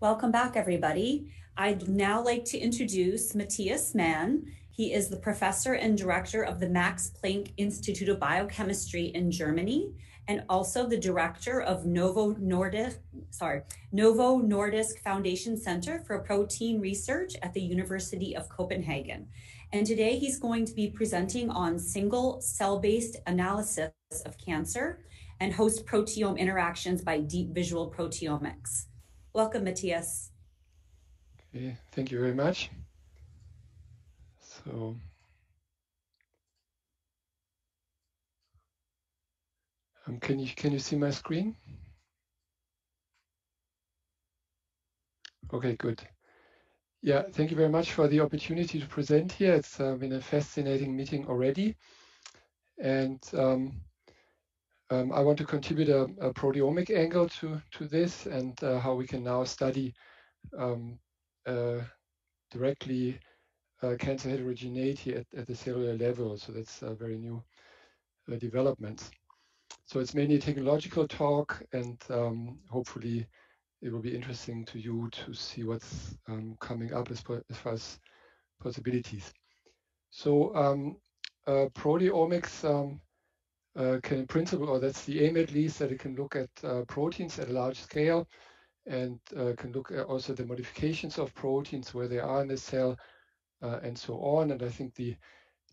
Welcome back, everybody. I'd now like to introduce Matthias Mann. He is the professor and director of the Max Planck Institute of Biochemistry in Germany, and also the director of Novo Nordisk, sorry, Novo Nordisk Foundation Center for Protein Research at the University of Copenhagen. And today he's going to be presenting on single cell-based analysis of cancer and host proteome interactions by deep visual proteomics. Welcome, Matthias. Okay, thank you very much. So, um, can you can you see my screen? Okay, good. Yeah, thank you very much for the opportunity to present here. It's uh, been a fascinating meeting already. And um, um, I want to contribute a, a, proteomic angle to, to this and uh, how we can now study um, uh, directly uh, cancer heterogeneity at, at, the cellular level. So that's a very new uh, developments. So it's mainly a technological talk and um, hopefully it will be interesting to you to see what's um, coming up as, as, far as possibilities. So um, uh, proteomics um, can in principle, or that's the aim at least, that it can look at uh, proteins at a large scale and uh, can look at also the modifications of proteins, where they are in the cell, and so on. And I think the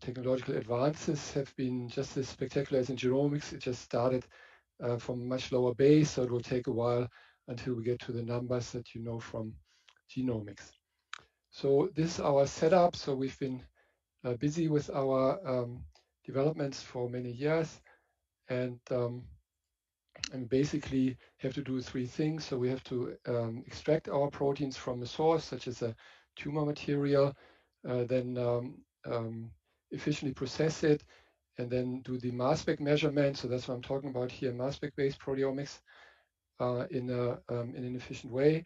technological advances have been just as spectacular as in genomics. It just started uh, from a much lower base, so it will take a while until we get to the numbers that you know from genomics. So this is our setup. So we've been uh, busy with our um, developments for many years and um, and basically have to do three things. So we have to um, extract our proteins from a source, such as a tumor material, uh, then um, um, efficiently process it, and then do the mass spec measurement. So that's what I'm talking about here, mass spec-based proteomics uh, in, a, um, in an efficient way.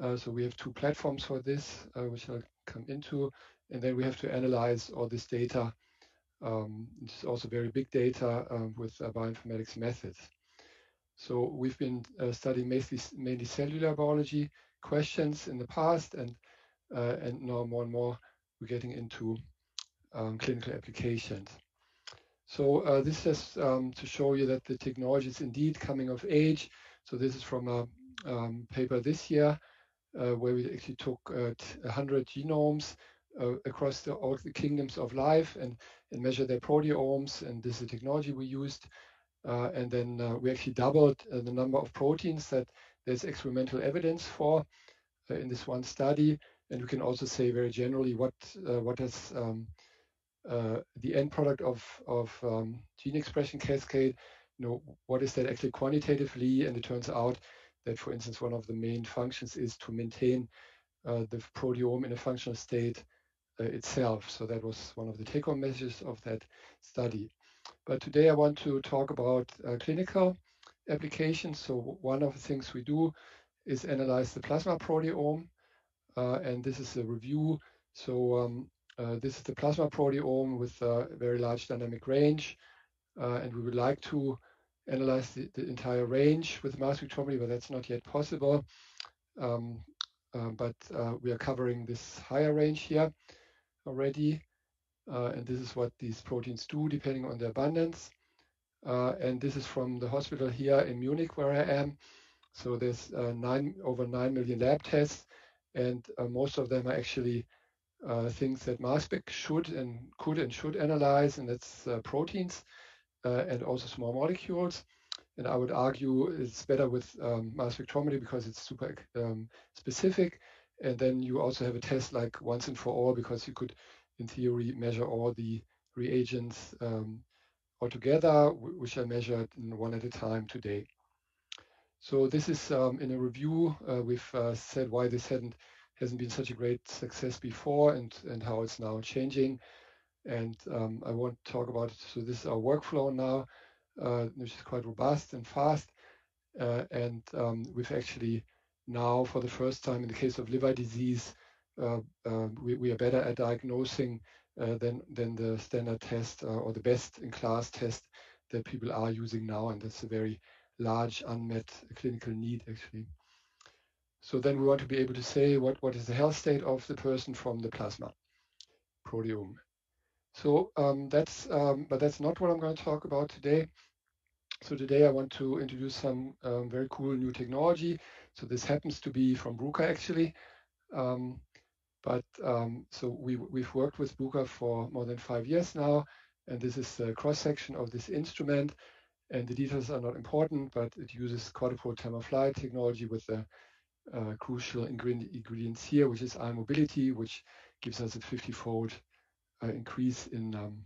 Uh, so we have two platforms for this, uh, which I'll come into, and then we have to analyze all this data um, it's also very big data um, with uh, bioinformatics methods. So we've been uh, studying mainly, mainly, cellular biology questions in the past, and uh, and now more and more we're getting into um, clinical applications. So uh, this is um, to show you that the technology is indeed coming of age. So this is from a um, paper this year uh, where we actually took 100 uh, genomes uh, across the, all the kingdoms of life and, and measure their proteomes. And this is the technology we used. Uh, and then uh, we actually doubled uh, the number of proteins that there's experimental evidence for uh, in this one study. And we can also say very generally what uh, what is um, the end product of of um, gene expression cascade. You know what is that actually quantitatively? And it turns out that, for instance, one of the main functions is to maintain the proteome in a functional state itself. So that was one of the take-home messages of that study. But today I want to talk about uh, clinical applications. So one of the things we do is analyze the plasma proteome. Uh, and this is a review. So um, uh, this is the plasma proteome with a very large dynamic range. Uh, and we would like to analyze the, the, entire range with mass spectrometry, but that's not yet possible. Um, uh, but we are covering this higher range here already. Uh, and this is what these proteins do depending on the abundance. Uh, and this is from the hospital here in Munich where I am. So there's uh, nine over 9 million lab tests and uh, most of them are actually uh, things that mass spec should and could and should analyze and that's uh, proteins and also small molecules. And I would argue it's better with um, mass spectrometry because it's super um, specific and then you also have a test like once and for all because you could, in theory, measure all the reagents um, altogether, which I measured one at a time today. So this is um, in a review. Uh, we've uh, said why this hadn't hasn't been such a great success before and and how it's now changing. And um, I won't talk about it. So this is our workflow now, uh, which is quite robust and fast. Uh, and um, we've actually now for the first time in the case of liver disease, uh, uh, we, we, are better at diagnosing uh, than, than the standard test uh, or the best in class test that people are using now. And that's a very large unmet clinical need actually. So then we want to be able to say what, what is the health state of the person from the plasma proteome. So um, that's, um, but that's not what I'm going to talk about today. So today I want to introduce some um, very cool new technology. So this happens to be from Bruker actually. Um, but um, so we, we've worked with Bruker for more than five years now. And this is a cross section of this instrument. And the details are not important, but it uses quadrupole time of flight technology with the uh, crucial ingredients here, which is ion mobility, which gives us a 50-fold uh, increase in um,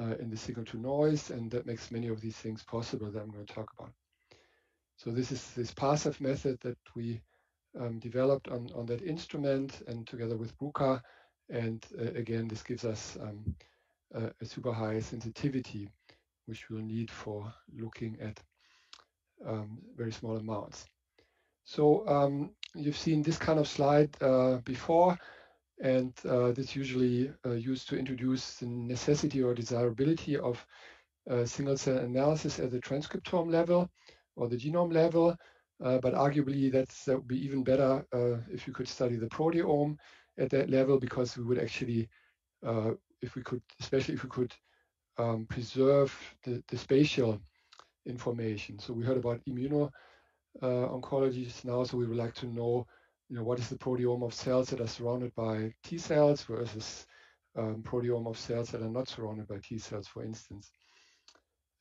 uh, in the signal to noise, and that makes many of these things possible that I'm going to talk about. So this is this PASEF method that we um, developed on, on that instrument and together with Bruker. And uh, again, this gives us um, a, a, super high sensitivity, which we'll need for looking at um, very small amounts. So um, you've seen this kind of slide uh, before. And uh, this usually uh, used to introduce the necessity or desirability of uh, single cell analysis at the transcriptome level or the genome level. Uh, but arguably that's, that would be even better uh, if you could study the proteome at that level because we would actually, uh, if we could, especially if we could um, preserve the, the spatial information. So we heard about immuno oncologists now, so we would like to know you know, what is the proteome of cells that are surrounded by T cells versus um, proteome of cells that are not surrounded by T cells, for instance.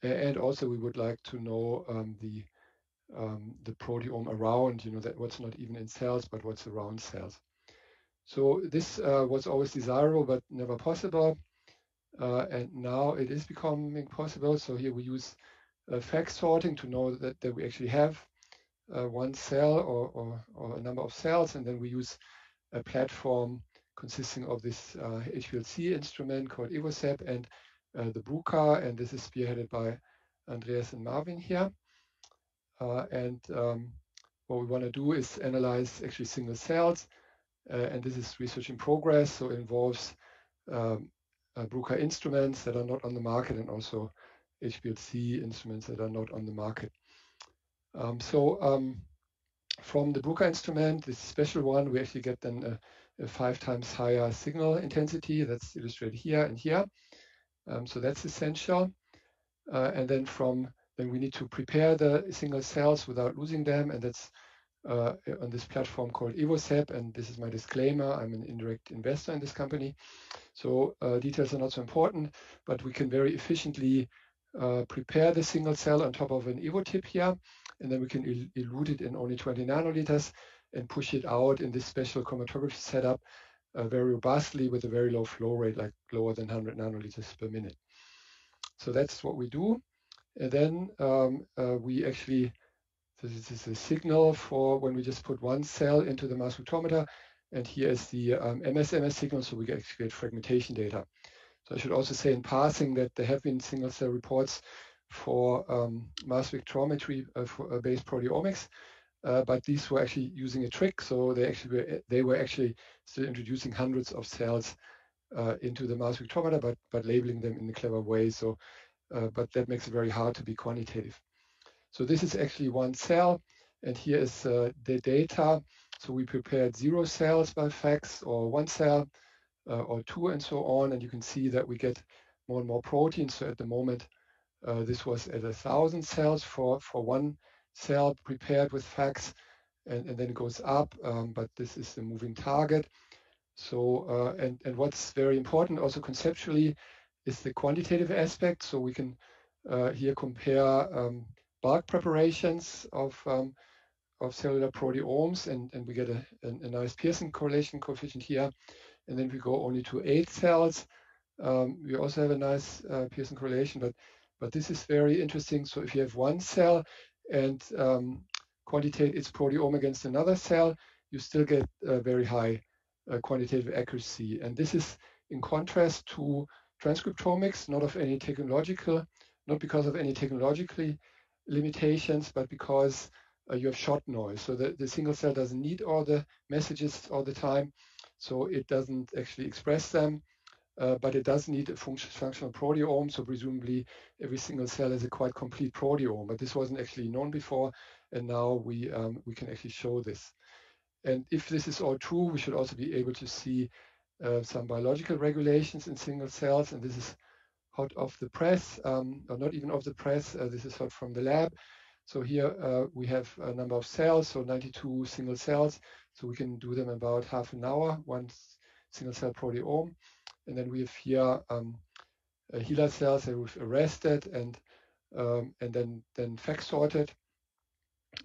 And also we would like to know um, the um, the proteome around, you know, that what's not even in cells, but what's around cells. So this uh, was always desirable, but never possible. Uh, and now it is becoming possible. So here we use uh, FACS sorting to know that, that we actually have uh, one cell or, or, or, a number of cells, and then we use a platform consisting of this uh, HPLC instrument called Evosep and uh, the Bruker, and this is spearheaded by Andreas and Marvin here. Uh, and um, what we want to do is analyze actually single cells, uh, and this is research in progress, so it involves um, uh, instruments that are not on the market and also HPLC instruments that are not on the market. Um, so um, from the Bruker instrument, this special one, we actually get then a, a, five times higher signal intensity. That's illustrated here and here. Um, so that's essential. Uh, and then from then we need to prepare the single cells without losing them, and that's uh, on this platform called Evosep. And this is my disclaimer: I'm an indirect investor in this company, so uh, details are not so important. But we can very efficiently uh, prepare the single cell on top of an EvoTip here, and then we can elute it in only 20 nanoliters and push it out in this special chromatography setup uh, very robustly with a very low flow rate, like lower than 100 nanoliters per minute. So that's what we do. And then um, uh, we actually, this is a signal for when we just put one cell into the mass spectrometer. And here is the um, MS-MS signal, so we get, get fragmentation data. So I should also say in passing that there have been single cell reports for um, mass spectrometry uh, for uh, based proteomics, uh, but these were actually using a trick. So they actually were, they were actually still introducing hundreds of cells uh, into the mass spectrometer, but but labeling them in a clever way. So, uh, but that makes it very hard to be quantitative. So this is actually one cell, and here is uh, the data. So we prepared zero cells by FACS, or one cell uh, or two and so on. And you can see that we get more and more protein. So at the moment, uh, this was at a thousand cells for, for one cell prepared with FACS, and, and then goes up, um, but this is the moving target. So, uh, and, and what's very important also conceptually is the quantitative aspect. So we can uh, here compare um, bulk preparations of um, of cellular proteomes, and, and we get a, a, a nice Pearson correlation coefficient here and then we go only to eight cells. Um, we also have a nice uh, Pearson correlation, but but this is very interesting. So if you have one cell and um, quantitate its proteome against another cell, you still get a very high uh, quantitative accuracy. And this is in contrast to transcriptomics, not of any technological, not because of any technologically limitations, but because uh, you have shot noise. So the, the single cell doesn't need all the messages all the time. So it doesn't actually express them, uh, but it does need a function, functional proteome. So presumably every single cell has a quite complete proteome, but this wasn't actually known before. And now we, um, we can actually show this. and if this is all true, we should also be able to see uh, some biological regulations in single cells, and this is hot off the press, um, or not even off the press, uh, this is hot from the lab. So here uh, we have a number of cells, so 92 single cells, so we can do them about half an hour, one single cell proteome. And then we have here um, HeLa cells that we've arrested and um, and then then FACS sorted,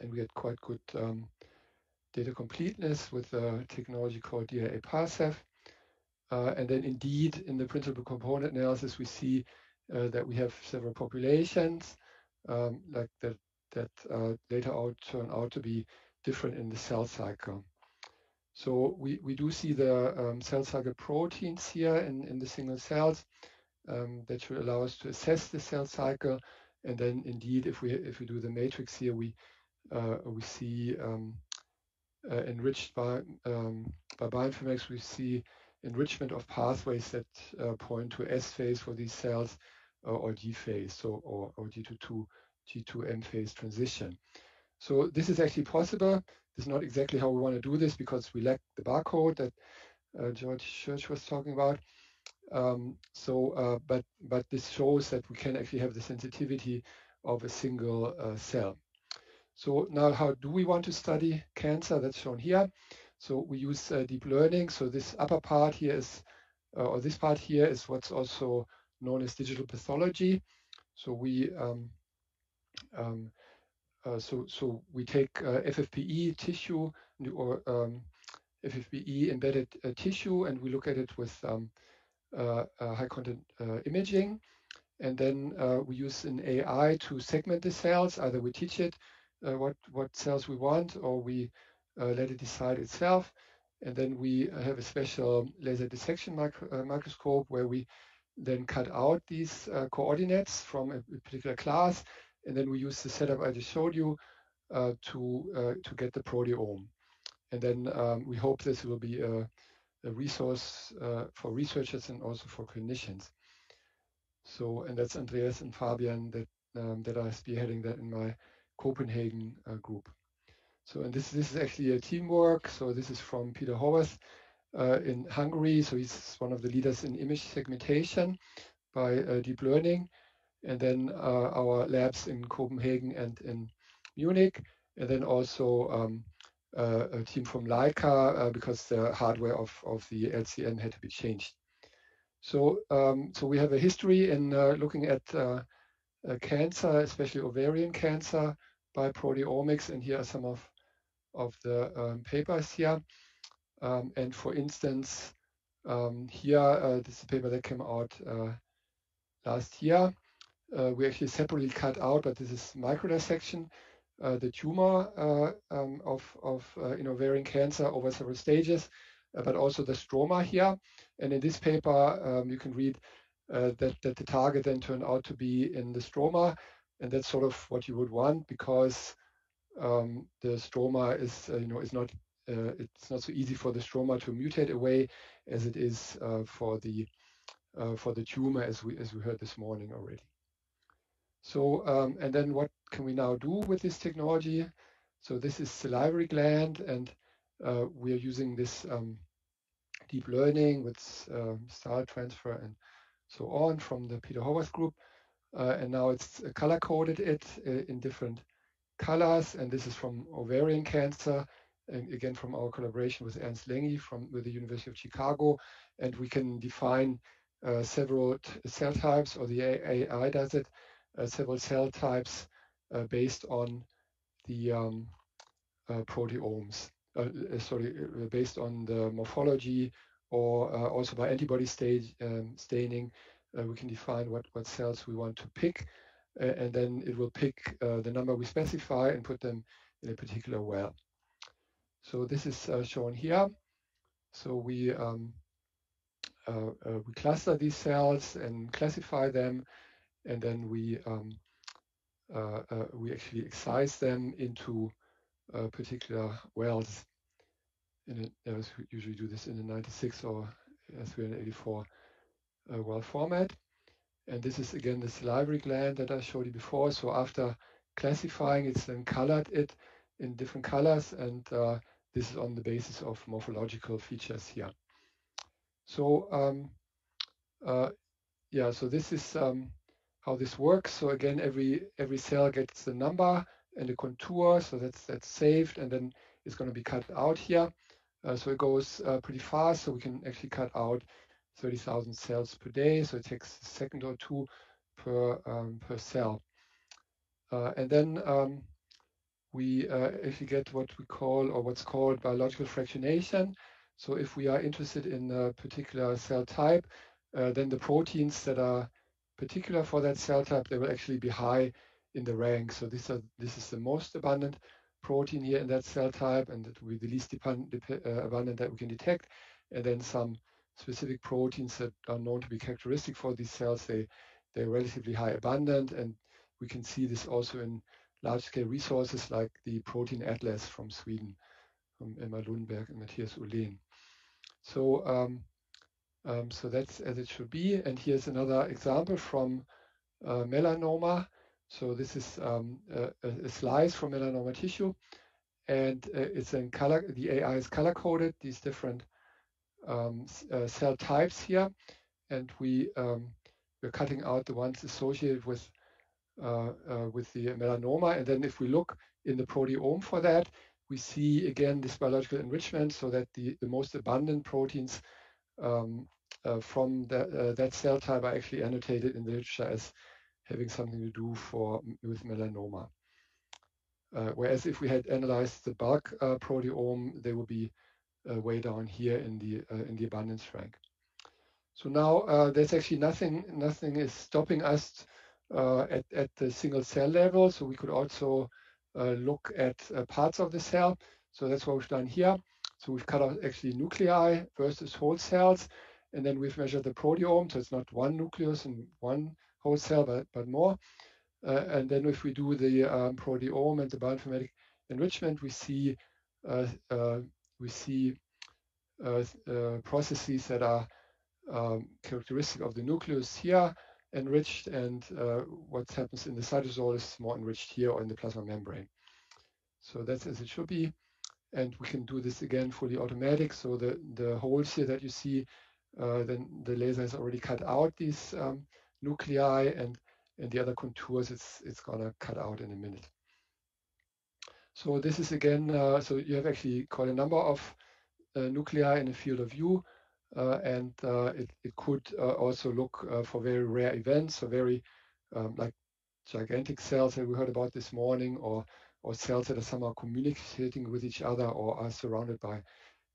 and we get quite good um, data completeness with a technology called DIA-PASEF. Uh, and then indeed, in the principal component analysis, we see uh, that we have several populations um, like that that uh, later out turn out to be different in the cell cycle. So we, we do see the um, cell cycle proteins here in, in the single cells um, that should allow us to assess the cell cycle. And then indeed, if we if we do the matrix here, we uh, we see um, uh, enriched by um, by bioinformatics, we see enrichment of pathways that uh, point to S phase for these cells or G phase, so or, or G2 G2M phase transition. So this is actually possible. This is not exactly how we want to do this because we lack the barcode that uh, George Church was talking about. Um, so, uh, but but this shows that we can actually have the sensitivity of a single uh, cell. So now, how do we want to study cancer? That's shown here. So we use uh, deep learning. So this upper part here is, uh, or this part here is what's also known as digital pathology. So we um, um, so so we take uh, FFPE tissue or um, FFPE embedded uh, tissue and we look at it with um, uh, high content imaging. And then we use an AI to segment the cells. Either we teach it what, what cells we want or we let it decide itself. And then we have a special laser dissection micro, microscope where we then cut out these uh, coordinates from a, particular class, and then we use the setup I just showed you uh, to uh, to get the proteome. And then um, we hope this will be a, a resource uh, for researchers and also for clinicians. So, and that's Andreas and Fabian that um, that are spearheading that in my Copenhagen uh, group. So, and this this is actually a teamwork. So this is from Peter Horvath uh, in Hungary. So he's one of the leaders in image segmentation by uh, deep learning. And then uh, our labs in Copenhagen and in Munich. And then also um, uh, a team from Leica uh, because the hardware of, of the LCN had to be changed. So, um, so we have a history in looking at cancer, especially ovarian cancer by proteomics. And here are some of, of the um, papers here. Um, and for instance, um, here, uh, this is a paper that came out uh, last year. Uh, we actually separately cut out, but this is microdissection, uh, the tumor uh, um, of, of uh, in ovarian cancer over several stages, but also the stroma here. And in this paper, um, you can read that, that the target then turned out to be in the stroma. And that's sort of what you would want because um, the stroma is, you know, is not uh, it's not so easy for the stroma to mutate away as it is uh, for the uh, for the tumor as we as we heard this morning already. So um, and then what can we now do with this technology? So this is salivary gland and uh, we are using this um, deep learning with um, style transfer and so on from the Peter Horvath group. Uh, and now it's color coded it uh, in different colors. And this is from ovarian cancer and again from our collaboration with Ernst Lengyel from with the University of Chicago, and we can define uh, several cell types, or the AI does it, uh, several cell types uh, based on the um, uh, proteomes. Uh, uh, sorry, based on the morphology, or also by antibody stage, um, staining, we can define what what cells we want to pick, and then it will pick the number we specify and put them in a particular well. So this is uh, shown here. So we um, uh, uh, we cluster these cells and classify them, and then we um, uh, uh, we actually excise them into uh, particular wells. In a, we usually do this in a 96 or 384 well format. And this is again the salivary gland that I showed you before. So after classifying, it's then colored it in different colors and this is on the basis of morphological features here. So um, uh, yeah, so this is um, how this works. So again, every every cell gets the number and the contour, so that's that's saved, and then it's going to be cut out here. Uh, so it goes uh, pretty fast, so we can actually cut out 30,000 cells per day. So it takes a second or two per um, per cell, uh, and then um, we uh, actually get what we call or what's called biological fractionation. So if we are interested in a particular cell type, uh, then the proteins that are particular for that cell type, they will actually be high in the rank. So this, are, this is the most abundant protein here in that cell type, and it will be the least uh, abundant that we can detect. And then some specific proteins that are known to be characteristic for these cells, they, they're relatively high abundant. And we can see this also in large-scale resources like the Protein Atlas from Sweden, from Emma Lundberg and Matthias Uhlén. So um, um, so that's as it should be. And here's another example from uh, melanoma. So this is um, a, a, slice from melanoma tissue, and uh, it's in color. The AI is color coded these different um, uh, cell types here, and we um, we're cutting out the ones associated with uh, uh, with the melanoma. And then if we look in the proteome for that, we see again this biological enrichment, so that the the most abundant proteins um, uh, from that, uh, that cell type are actually annotated in the literature as having something to do for with melanoma. Uh, whereas if we had analyzed the bulk uh, proteome, they would be uh, way down here in the uh, in the abundance rank. So now there's actually nothing nothing is stopping us at at the single cell level. So we could also look at parts of the cell. So that's what we've done here. So we've cut out actually nuclei versus whole cells, and then we've measured the proteome. So it's not one nucleus and one whole cell, but, but more. Uh, and then if we do the um, proteome and the bioinformatic enrichment, we see uh, uh, we see uh, uh, processes that are um, characteristic of the nucleus here enriched, and uh, what happens in the cytosol is more enriched here or in the plasma membrane. So that's as it should be and we can do this again fully automatic. So the, the holes here that you see, uh, then the laser has already cut out these um, nuclei and, and the other contours it's, it's gonna cut out in a minute. So this is again, uh, so you have actually quite a number of uh, nuclei in a field of view uh, and uh, it, it could uh, also look for very rare events, so very um, like gigantic cells that we heard about this morning or or cells that are somehow communicating with each other or are surrounded by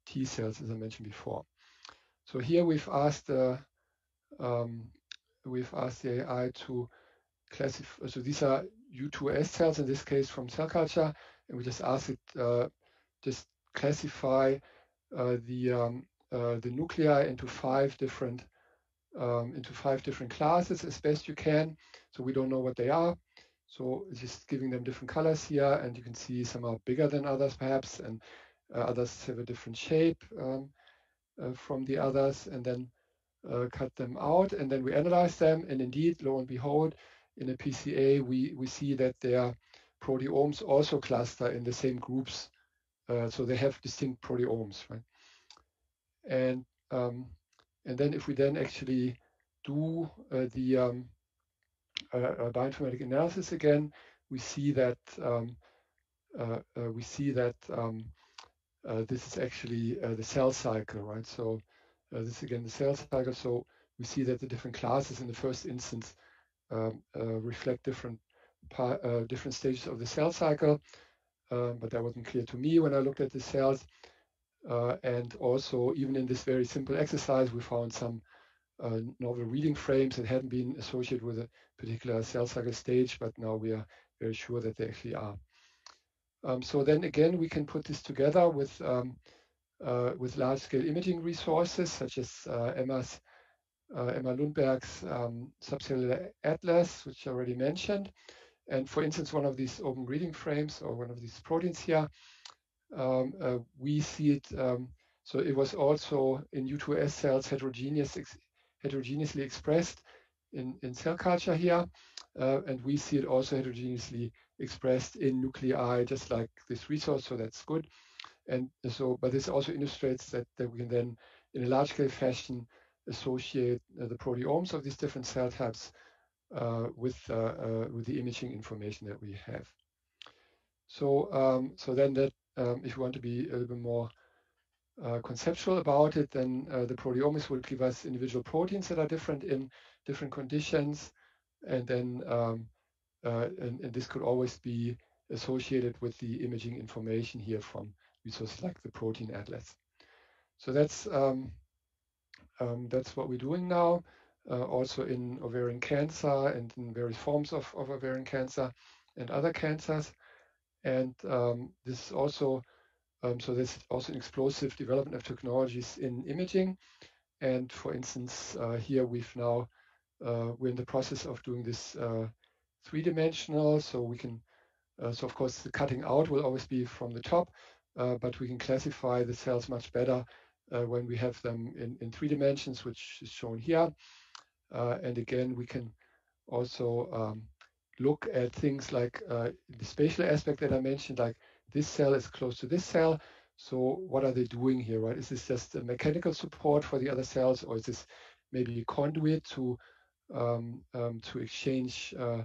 T cells, as I mentioned before. So here we've asked uh, um, we've asked the AI to classify. So these are U2OS cells in this case from cell culture, and we just ask it uh, just classify uh, the um, uh, the nuclei into five different um, into five different classes as best you can. So we don't know what they are. So just giving them different colors here, and you can see some are bigger than others perhaps, and uh, others have a different shape um, uh, from the others, and then uh, cut them out, and then we analyze them, and indeed, lo and behold, in a PCA, we, we see that their proteomes also cluster in the same groups, uh, so they have distinct proteomes, right? And um, and then if we then actually do uh, the um, uh, bioinformatic analysis again, we see that um, uh, uh, we see that um, this is actually the cell cycle, right? So this is again the cell cycle. So we see that the different classes in the first instance um, reflect different different stages of the cell cycle. Um, but that wasn't clear to me when I looked at the cells. Uh, and also, even in this very simple exercise, we found some uh, novel reading frames that hadn't been associated with a particular cell cycle stage, but now we are very sure that they actually are. Um, so then again, we can put this together with um, uh, with large-scale imaging resources such as uh, Emma's uh, Emma Lundberg's um, subcellular atlas, which I already mentioned. And for instance, one of these open reading frames or one of these proteins here, um, uh, we see it. Um, so it was also in U2OS cells heterogeneous heterogeneously expressed in, in cell culture here. Uh, and we see it also heterogeneously expressed in nuclei, just like this resource, so that's good. And so, but this also illustrates that, that we can then, in a large scale fashion, associate uh, the proteomes of these different cell types uh, with, uh, uh, with the imaging information that we have. So, um, so then that, um, if you want to be a little bit more uh, conceptual about it, then uh, the proteomics will give us individual proteins that are different in different conditions. And then um, uh, and, and, this could always be associated with the imaging information here from resources like the Protein Atlas. So that's um, um, that's what we're doing now, uh, also in ovarian cancer and in various forms of, of ovarian cancer and other cancers. And um, this is also um, so there's also an explosive development of technologies in imaging. And for instance, uh, here we've now, uh, we're in the process of doing this uh, three-dimensional, so we can, uh, so of course the cutting out will always be from the top, uh, but we can classify the cells much better uh, when we have them in, in three dimensions, which is shown here. and again, we can also um, look at things like the spatial aspect that I mentioned, like this cell is close to this cell. So what are they doing here, right? Is this just a mechanical support for the other cells, or is this maybe a conduit to um, um, to exchange uh,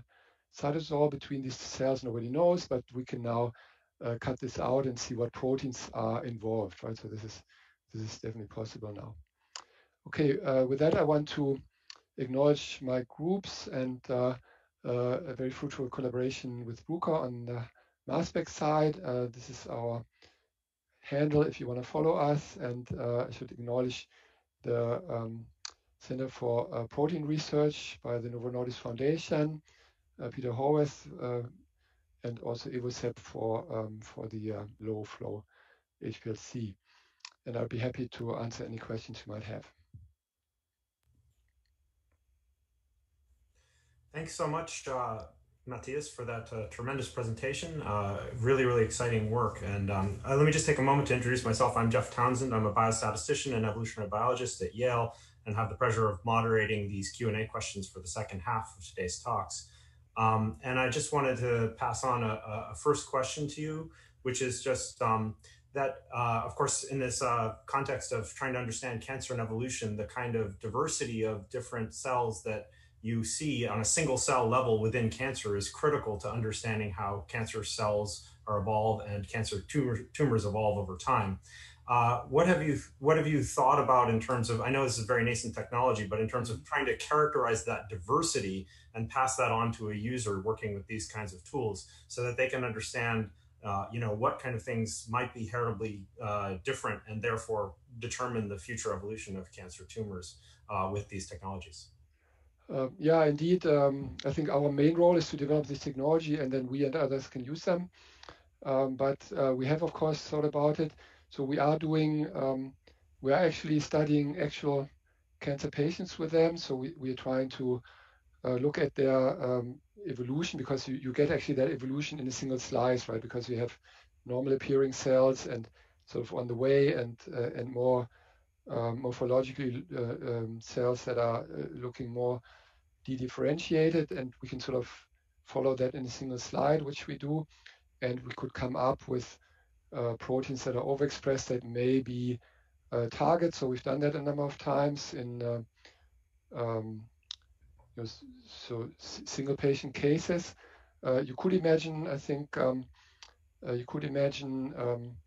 cytosol between these cells? Nobody knows, but we can now uh, cut this out and see what proteins are involved, right? So this is this is definitely possible now. Okay, uh, with that, I want to acknowledge my groups and uh, uh, a very fruitful collaboration with Bruker on the mass spec side. Uh, this is our handle if you want to follow us. And uh, I should acknowledge the um, Center for uh, Protein Research by the Novo Nordisk Foundation, Peter Horvath, and also Evosep for, um, for the low flow HPLC. And I'll be happy to answer any questions you might have. Thanks so much, uh, Matthias, for that uh, tremendous presentation. Uh, really, really exciting work. And um, uh, let me just take a moment to introduce myself. I'm Jeff Townsend. I'm a biostatistician and evolutionary biologist at Yale and have the pleasure of moderating these Q&A questions for the second half of today's talks. Um, and I just wanted to pass on a, a, first question to you, which is just um, that, uh, of course, in this uh, context of trying to understand cancer and evolution, the kind of diversity of different cells that you see on a single cell level within cancer is critical to understanding how cancer cells are evolved and cancer tumor, tumors evolve over time. Uh, what have you what have you thought about in terms of I know this is very nascent technology, but in terms of trying to characterize that diversity and pass that on to a user working with these kinds of tools so that they can understand uh, you know what kind of things might be heritable uh, different and therefore determine the future evolution of cancer tumors uh, with these technologies. Uh, yeah, indeed. Um, I think our main role is to develop this technology and then we and others can use them. Um, but uh, we have, of course, thought about it. So we are doing, um, we are actually studying actual cancer patients with them. So we, we are trying to uh, look at their um, evolution because you, you get actually that evolution in a single slice, right? Because you have normal appearing cells and sort of on the way and, uh, and more morphologically uh, um, cells that are uh, looking more de-differentiated and we can sort of follow that in a single slide, which we do. And we could come up with uh, proteins that are overexpressed that may be uh, targets. So we've done that a number of times in uh, um, so single patient cases. you could imagine, I think, um, you could imagine um, uh,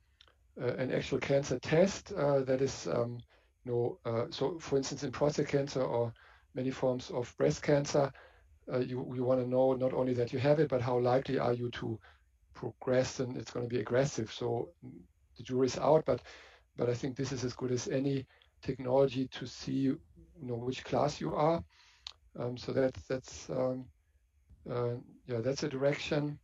an actual cancer test uh, that is, um, you know, uh, so for instance, in prostate cancer or many forms of breast cancer, you, you want to know not only that you have it, but how likely are you to progress and it's going to be aggressive. So the jury's out, but but I think this is as good as any technology to see you know which class you are. Um, so that that's um, uh, yeah that's a direction,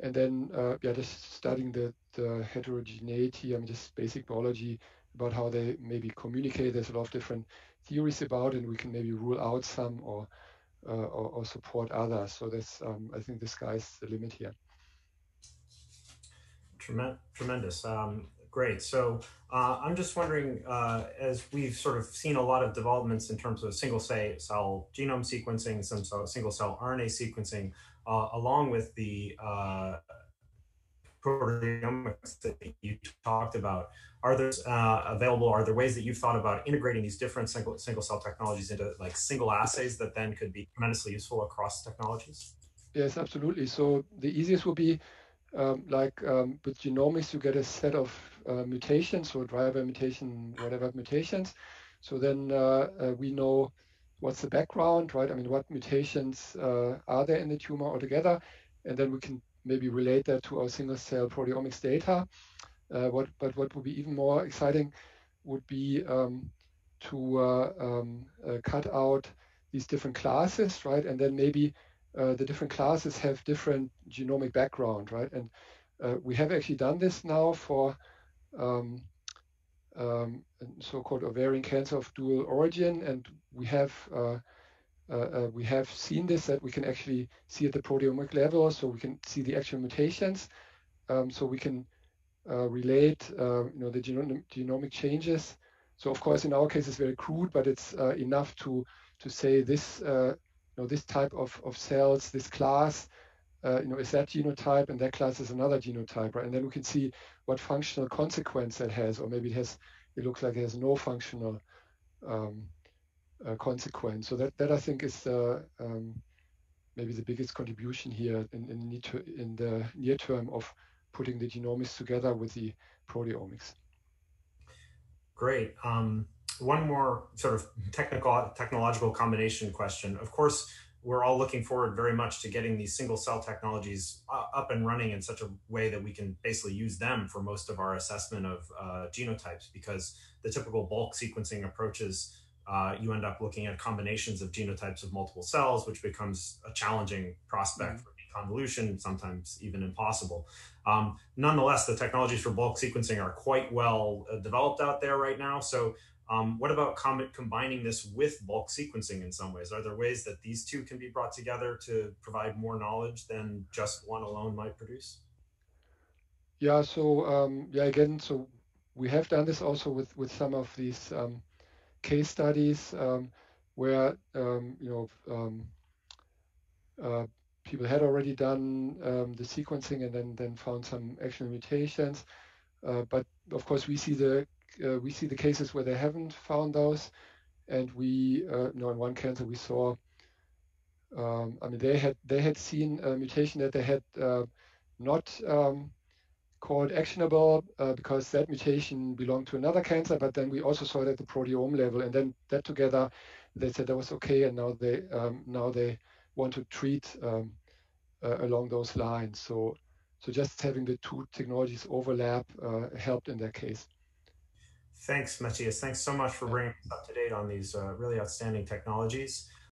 and then uh, yeah just studying the the heterogeneity, I mean, just basic biology about how they maybe communicate. There's a lot of different theories about, and we can maybe rule out some or uh, or, or, support others. So that's um, I think the sky's the limit here. Tremendous. Um, great. So uh, I'm just wondering, uh, as we've sort of seen a lot of developments in terms of single cell genome sequencing, some single cell RNA sequencing, uh, along with the uh, proteomics that you talked about, are there uh, available? Are there ways that you've thought about integrating these different single single cell technologies into like single assays that then could be tremendously useful across technologies? Yes, absolutely. So the easiest would be um, like um, with genomics, you get a set of uh, mutations, so driver mutation, whatever mutations. So then uh, uh, we know what's the background, right? I mean, what mutations uh, are there in the tumor altogether? And then we can maybe relate that to our single cell proteomics data. Uh, what, but what would be even more exciting would be um, to uh, um, uh, cut out these different classes, right? And then maybe uh, the different classes have different genomic background, right? And uh, we have actually done this now for um, um, so-called ovarian cancer of dual origin, and we have uh, uh, uh, we have seen this that we can actually see at the proteomic level, so we can see the actual mutations, um, so we can uh, relate, you know, the genomic, genomic changes. So of course, in our case, it's very crude, but it's enough to to say this you know, this type of, of cells, this class, uh, you know, is that genotype and that class is another genotype, right? And then we can see what functional consequence that has, or maybe it has, it looks like it has no functional um, uh, consequence. So that, that I think is uh, um, maybe the biggest contribution here in, in, in the near term of putting the genomics together with the proteomics. Great. Um, one more sort of technical technological combination question. Of course, we're all looking forward very much to getting these single cell technologies uh, up and running in such a way that we can basically use them for most of our assessment of uh, genotypes because the typical bulk sequencing approaches uh, you end up looking at combinations of genotypes of multiple cells which becomes a challenging prospect mm-hmm. for convolution sometimes even impossible um, nonetheless the technologies for bulk sequencing are quite well uh, developed out there right now so um, what about com- combining this with bulk sequencing in some ways? Are there ways that these two can be brought together to provide more knowledge than just one alone might produce? Yeah, so um, yeah, again, so we have done this also with with some of these um, case studies um, where um, you know um, uh, people had already done the sequencing and then then found some actual mutations. Uh, but of course, we see the uh, we see the cases where they haven't found those, and we uh, know in one cancer we saw. Um, I mean, they had they had seen a mutation that they had uh, not um, called actionable uh, because that mutation belonged to another cancer. But then we also saw it at the proteome level, and then that together, they said that was okay, and now they um, now they want to treat um, along those lines. So so just having the two technologies overlap uh, helped in that case. Thanks, Matthias. Thanks so much for bringing us up to date on these uh, really outstanding technologies.